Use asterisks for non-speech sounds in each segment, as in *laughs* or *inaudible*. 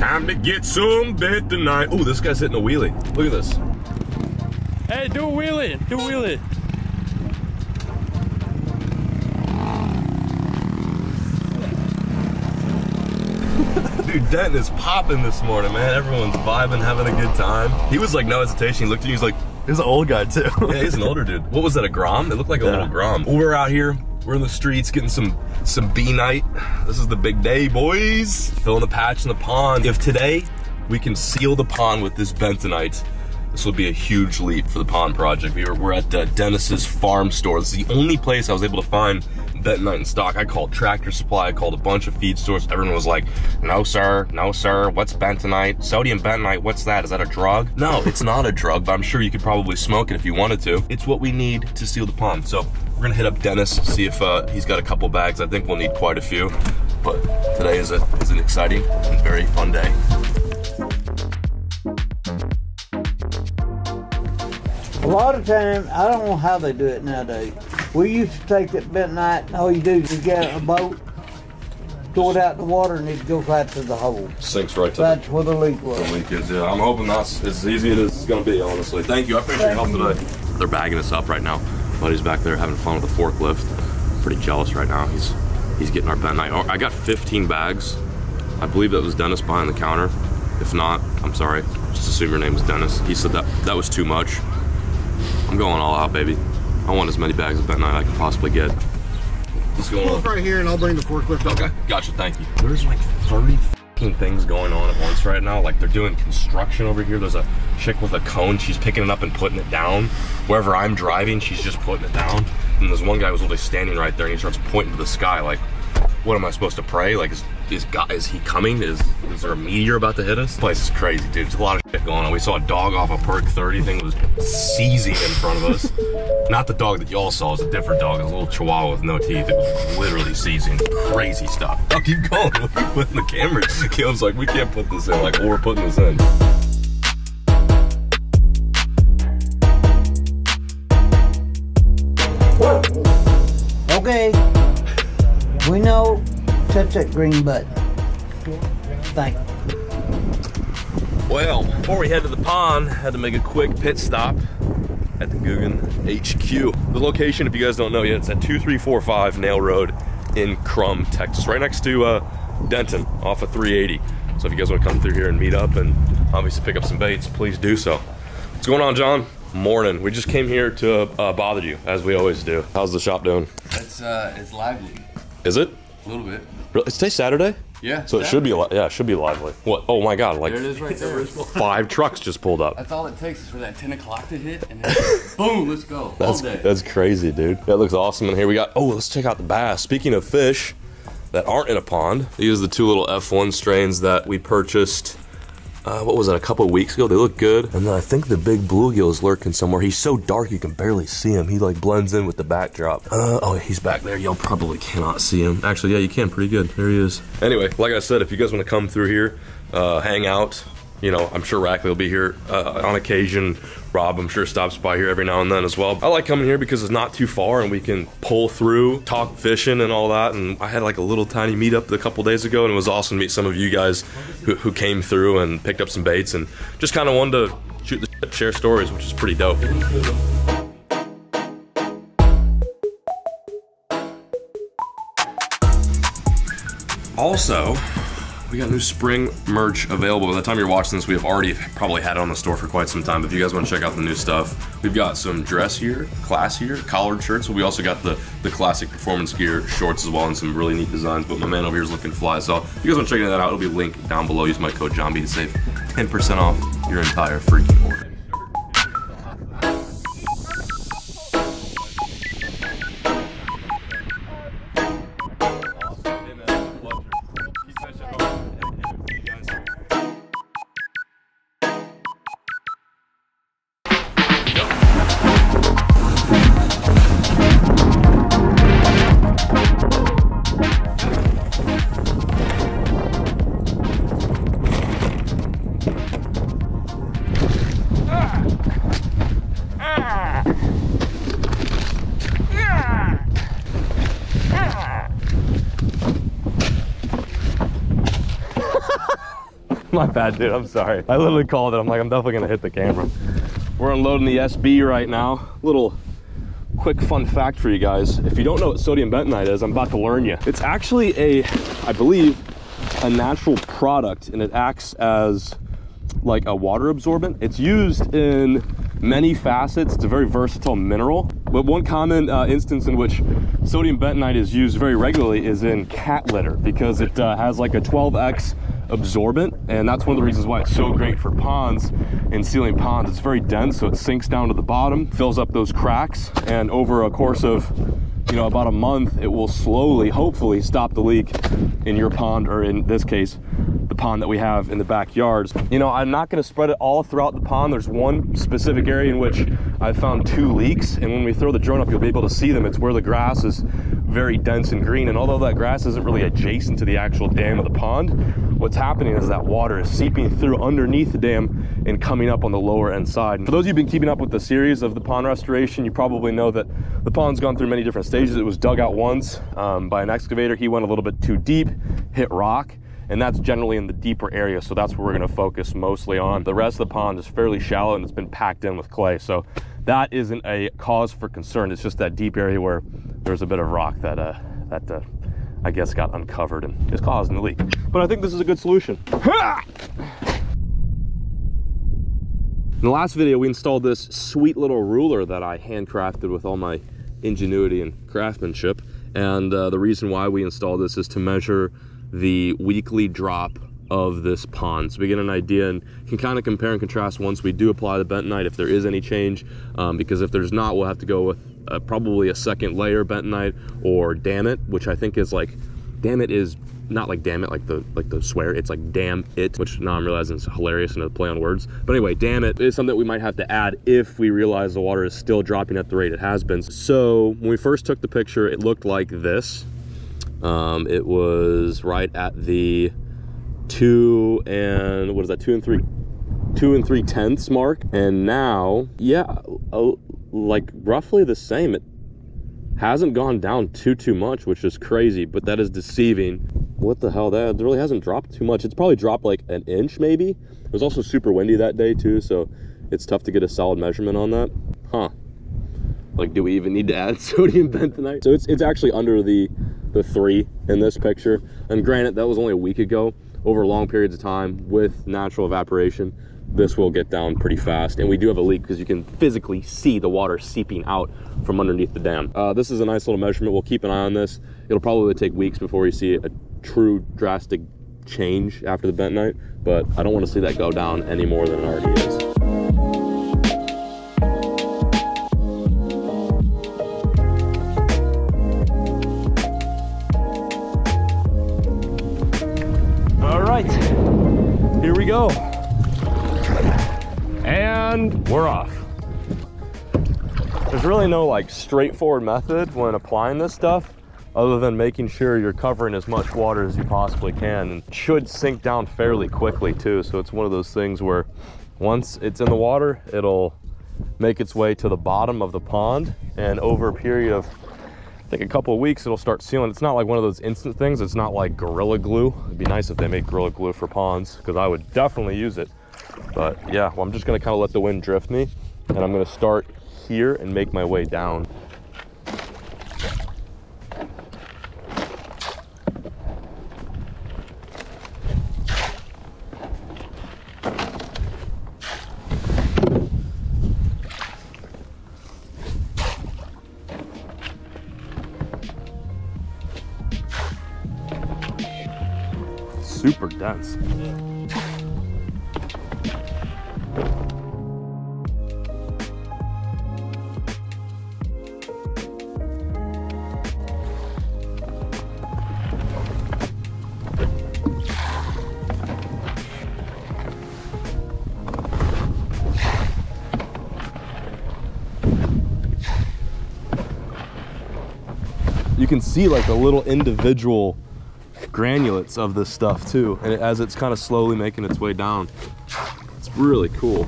Time to get some bed tonight. Oh, this guy's hitting a wheelie. Look at this. Hey, do a wheelie. Do a wheelie. *laughs* Dude, Denton is popping this morning, man. Everyone's vibing, having a good time. He was like, no hesitation. He looked at me, he's like, He's an old guy too. yeah, he's an older dude. What was that, a Grom? It looked like a Yeah. little Grom. We're out here, we're in the streets getting some some bee night. This is the big day, boys. Filling the patch in the pond. If today we can seal the pond with this bentonite, this will be a huge leap for the pond project. We were, we're at uh, Dennis's farm store. This is the only place I was able to find bentonite in stock. I called Tractor Supply, I called a bunch of feed stores. Everyone was like, no sir, no sir, what's bentonite? Sodium bentonite, what's that? Is that a drug? No, it's not a drug, but I'm sure you could probably smoke it if you wanted to. It's what we need to seal the pond. So we're gonna hit up Dennis, see if uh, he's got a couple bags. I think we'll need quite a few. But today is, a, is an exciting and very fun day. A lot of time, I don't know how they do it nowadays. We used to take that bent night, and all you do is you get a boat, throw it out in the water, and it goes right to the hole. Sinks right to That's where the leak was. the leak is. Yeah, I'm hoping that's as easy as it's gonna be, honestly. Thank you. I appreciate your help today. They're bagging us up right now. Buddy's back there having fun with the forklift. Pretty jealous right now. He's he's getting our bentonite. Oh, I got 15 bags. I believe that was Dennis behind the counter. If not, I'm sorry. Just assume your name was Dennis. He said that that was too much. I'm going all out, baby. I want as many bags of bentonite I can possibly get. What's going Pull on? right here and I'll bring the forklift over. Okay, gotcha. Thank you. There's like 30 fucking things going on at once right now. Like they're doing construction over here. There's a chick with a cone. She's picking it up and putting it down. Wherever I'm driving, she's just putting it down. And there's one guy who's literally standing right there and he starts pointing to the sky like, what am I supposed to pray? Like, is, is God, is he coming? Is is there a meteor about to hit us? This place is crazy, dude. There's a lot of shit going on. We saw a dog off a perk 30 thing that was seizing in front of us. Not the dog that y'all saw, It's a different dog. It was a little chihuahua with no teeth. It was literally seizing. Crazy stuff. I'll *laughs* keep going. We're *laughs* putting the camera. Caleb's like, we can't put this in. Like, well, we're putting this in. Touch that green button. Thank you. Well, before we head to the pond, had to make a quick pit stop at the Googan HQ. The location, if you guys don't know yet, it's at 2345 Nail Road in Krum, Texas, right next to uh, Denton off of 380. So if you guys want to come through here and meet up and obviously pick up some baits, please do so. What's going on, John? Morning. We just came here to uh, bother you, as we always do. How's the shop doing? It's uh, it's lively Is it? A little bit. Really? It's today Saturday? Yeah. So it should be, li- yeah, it should be lively. What? Oh my God, like There it is right there. *laughs* five trucks just pulled up. That's all it takes is for that 10 o'clock to hit, and then *laughs* boom, let's go all That's, day. that's crazy, dude. That looks awesome. And here we got, oh, let's check out the bass. Speaking of fish that aren't in a pond, these are the two little F1 strains that we purchased, uh, what was it, a couple of weeks ago. They look good. And then I think the big bluegill is lurking somewhere. He's so dark you can barely see him. He like blends in with the backdrop. Uh, oh, he's back there. Y'all probably cannot see him. Actually, yeah, you can pretty good. There he is. Anyway, like I said, if you guys want to come through here, uh, hang out, you know, I'm sure Rackley will be here uh, on occasion. Rob, I'm sure, stops by here every now and then as well. I like coming here because it's not too far and we can pull through, talk fishing and all that. And I had like a little tiny meetup a couple days ago and it was awesome to meet some of you guys who, who came through and picked up some baits and just kind of wanted to shoot the shit, share stories, which is pretty dope. Also, we got new spring merch available. By the time you're watching this, we have already probably had it on the store for quite some time. But if you guys want to check out the new stuff, we've got some dressier, classier collared shirts. But we also got the the classic performance gear shorts as well, and some really neat designs. But my man over here is looking fly. So if you guys want to check that out, it'll be linked down below. Use my code JonB to save 10% off your entire freaking order. *laughs* My bad, dude. I'm sorry. I literally called it. I'm like, I'm definitely gonna hit the camera. We're unloading the SB right now. Little quick fun fact for you guys. If you don't know what sodium bentonite is, I'm about to learn you. It's actually a, I believe, a natural product and it acts as like a water absorbent. It's used in many facets. It's a very versatile mineral. But one common uh, instance in which sodium bentonite is used very regularly is in cat litter because it uh, has like a 12x absorbent and that's one of the reasons why it's so great for ponds and sealing ponds. It's very dense so it sinks down to the bottom fills up those cracks and over a course of you know about a month it will slowly hopefully stop the leak in your pond or in this case the pond that we have in the backyards you know i'm not going to spread it all throughout the pond. There's one specific area in which i found two leaks and when we throw the drone up you'll be able to see them. It's where the grass is very dense and green and although that grass isn't really adjacent to the actual dam of the pond what's happening is that water is seeping through underneath the dam and coming up on the lower end side. For those of you who've been keeping up with the series of the pond restoration, you probably know that the pond's gone through many different stages. It was dug out once um, by an excavator. He went a little bit too deep, hit rock, and that's generally in the deeper area. So that's where we're gonna focus mostly on. The rest of the pond is fairly shallow and it's been packed in with clay. So that isn't a cause for concern. It's just that deep area where there's a bit of rock that, uh, that uh, I guess got uncovered and is causing the leak. But I think this is a good solution. In the last video, we installed this sweet little ruler that I handcrafted with all my ingenuity and craftsmanship. And uh, the reason why we installed this is to measure the weekly drop of this pond. So we get an idea and can kind of compare and contrast once we do apply the bentonite if there is any change. Um, because if there's not, we'll have to go with uh, probably a second layer bentonite or Dammit, which I think is like, Dammit is not like damn it like the like the swear it's like damn it which now i'm realizing is hilarious and a play on words. But anyway damn it is something we might have to add if we realize the water is still dropping at the rate it has been. So when we first took the picture it looked like this. Um, it was right at the two and what is that two and three two and three tenths mark and now yeah like roughly the same. It hasn't gone down too too much which is crazy but that is deceiving. What the hell? That really hasn't dropped too much. It's probably dropped like an inch maybe. It was also super windy that day too so it's tough to get a solid measurement on that. Huh. Like do we even need to add *laughs* sodium bentonite? So it's it's actually under the the three in this picture. And granted that was only a week ago. Over long periods of time with natural evaporation this will get down pretty fast. And we do have a leak because you can physically see the water seeping out from underneath the dam. Uh, this is a nice little measurement. We'll keep an eye on this. It'll probably take weeks before you see a true drastic change after the bentonite but i don't want to see that go down any more than it already is really no like straightforward method when applying this stuff other than making sure you're covering as much water as you possibly can and should sink down fairly quickly too so it's one of those things where once it's in the water it'll make its way to the bottom of the pond and over a period of I think a couple of weeks it'll start sealing. It's not like one of those instant things. It's not like Gorilla Glue. It'd be nice if they made Gorilla Glue for ponds because I would definitely use it. But yeah, well, I'm just gonna kind of let the wind drift me and I'm gonna start here and make my way down. super dense. Can see like the little individual granulates of this stuff too and it, as it's kind of slowly making its way down it's really cool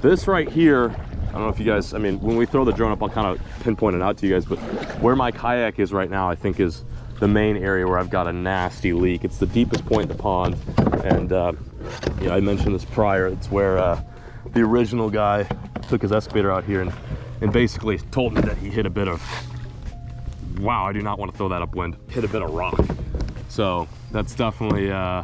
this right here i don't know if you guys i mean when we throw the drone up i'll kind of pinpoint it out to you guys but where my kayak is right now i think is the main area where I've got a nasty leak. It's the deepest point in the pond, and uh, yeah, I mentioned this prior. It's where uh, the original guy took his excavator out here and, and basically told me that he hit a bit of, wow, I do not want to throw that upwind, hit a bit of rock. So that's definitely, uh,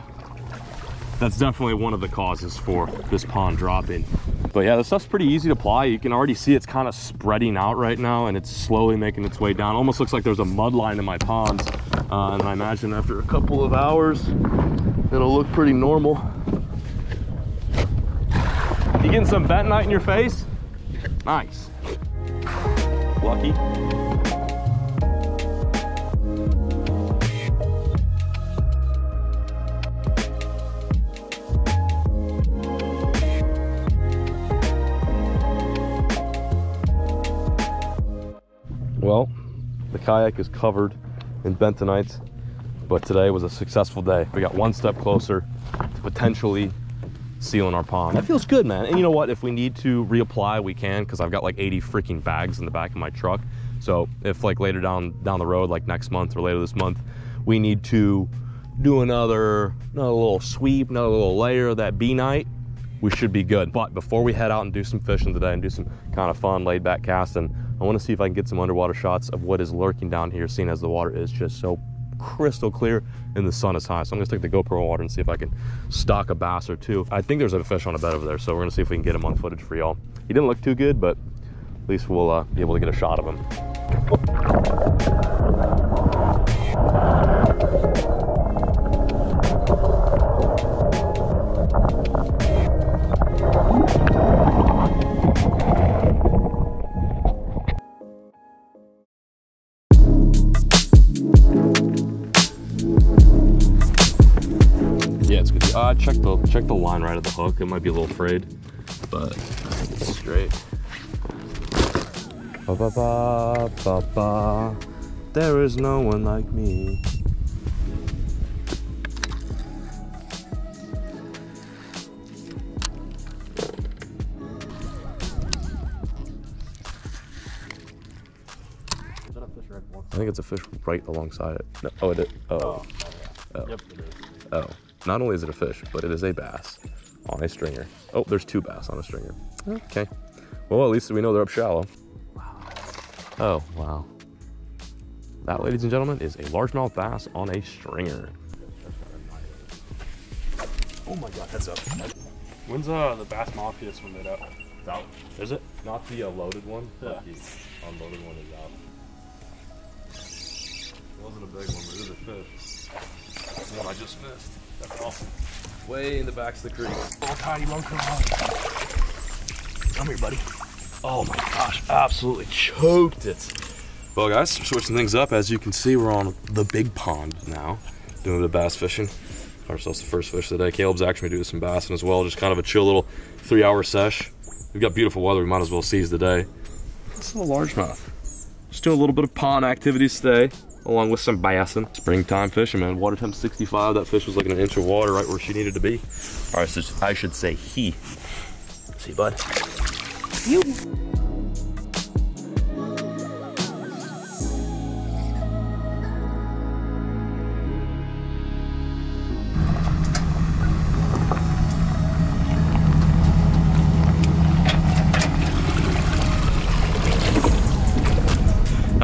that's definitely one of the causes for this pond dropping. But yeah, this stuff's pretty easy to apply. You can already see it's kind of spreading out right now and it's slowly making its way down. Almost looks like there's a mud line in my ponds. Uh, and I imagine after a couple of hours, it'll look pretty normal. You getting some bentonite in your face? Nice. Lucky. Well, the kayak is covered in bentonites, but today was a successful day. We got one step closer to potentially sealing our pond. That feels good, man. And you know what? If we need to reapply, we can, because I've got like 80 freaking bags in the back of my truck. So if like later down down the road, like next month or later this month, we need to do another another little sweep, another little layer of that benite, we should be good. But before we head out and do some fishing today and do some kind of fun laid back casting, I want to see if I can get some underwater shots of what is lurking down here, seeing as the water is just so crystal clear and the sun is high. So I'm gonna take the GoPro water and see if I can stock a bass or two. I think there's a fish on a bed over there, so we're gonna see if we can get him on footage for y'all. He didn't look too good, but at least we'll uh, be able to get a shot of him. Check the line right at the hook. It might be a little frayed, but I think it's straight. Ba ba ba ba ba. There is no one like me. I think it's a fish right alongside it. No, oh, it is. Oh. Oh. oh. Yep, it is. Oh, not only is it a fish, but it is a bass on a stringer. Oh, there's two bass on a stringer. Okay. Well, at least we know they're up shallow. Oh, wow. That, ladies and gentlemen, is a largemouth bass on a stringer. Oh my god, heads up. When's uh the Bass Mafia swim out? It's out. Is it? Not the uh, loaded one, Yeah. the unloaded one is out. It wasn't a big one, but it is a fish. That's the one I just missed. That's awesome. Way in the back of the creek. Oh, come on. Come here, buddy. Oh my gosh, absolutely choked it. Well, guys, switching things up. As you can see, we're on the big pond now, doing a bit of bass fishing. Got ourselves the first fish of the day. Caleb's actually doing some bassing as well. Just kind of a chill little three-hour sesh. We've got beautiful weather. We might as well seize the day. It's a largemouth. Just doing a little bit of pond activities today, along with some bassing. Springtime fishing, man. Water temp 65. That fish was like an inch of water right where she needed to be. All right, so I should say he. See, bud.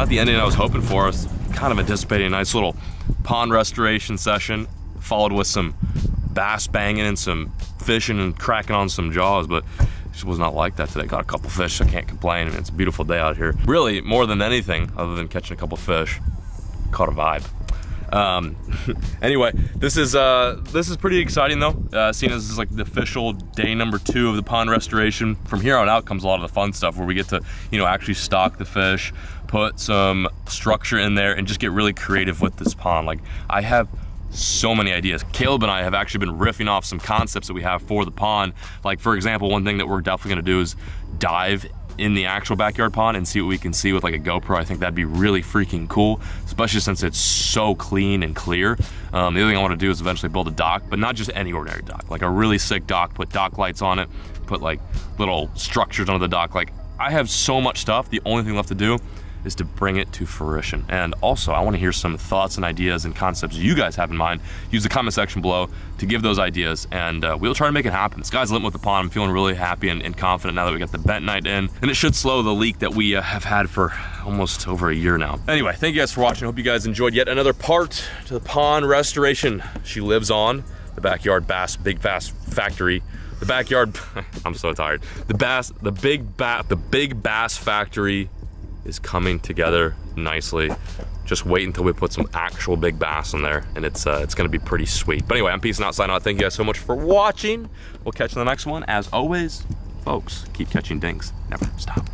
not the ending I was hoping for. I was kind of anticipating a nice little pond restoration session, followed with some bass banging and some fishing and cracking on some jaws, but it was not like that today. Got a couple fish, I can't complain. I mean, it's a beautiful day out here. Really, more than anything, other than catching a couple fish, caught a vibe. Um, *laughs* anyway, this is uh, this is pretty exciting though. Uh, seeing as this is like the official day number two of the pond restoration. From here on out comes a lot of the fun stuff where we get to you know actually stock the fish, put some structure in there, and just get really creative with this pond. Like I have so many ideas. Caleb and I have actually been riffing off some concepts that we have for the pond. Like for example, one thing that we're definitely gonna do is dive in the actual backyard pond and see what we can see with like a GoPro. I think that'd be really freaking cool, especially since it's so clean and clear. Um, the other thing I want to do is eventually build a dock, but not just any ordinary dock, like a really sick dock, put dock lights on it, put like little structures under the dock. Like I have so much stuff. The only thing left to do is to bring it to fruition. And also, I want to hear some thoughts and ideas and concepts you guys have in mind. Use the comment section below to give those ideas, and uh, we'll try to make it happen. The sky's the with the pond. I'm feeling really happy and, and confident now that we got the bent night in, and it should slow the leak that we uh, have had for almost over a year now. Anyway, thank you guys for watching. Hope you guys enjoyed yet another part to the pond restoration. She lives on the backyard bass big bass factory the backyard *laughs* i'm so tired the bass the big bass the big bass factory is coming together nicely. Just wait until we put some actual big bass in there and it's uh, it's gonna be pretty sweet. But anyway i'm peacing out signing out thank you guys so much for watching. We'll catch you in the next one. As always folks keep catching dinks. Never stop